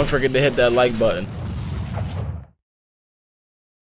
Don't forget to hit that like button.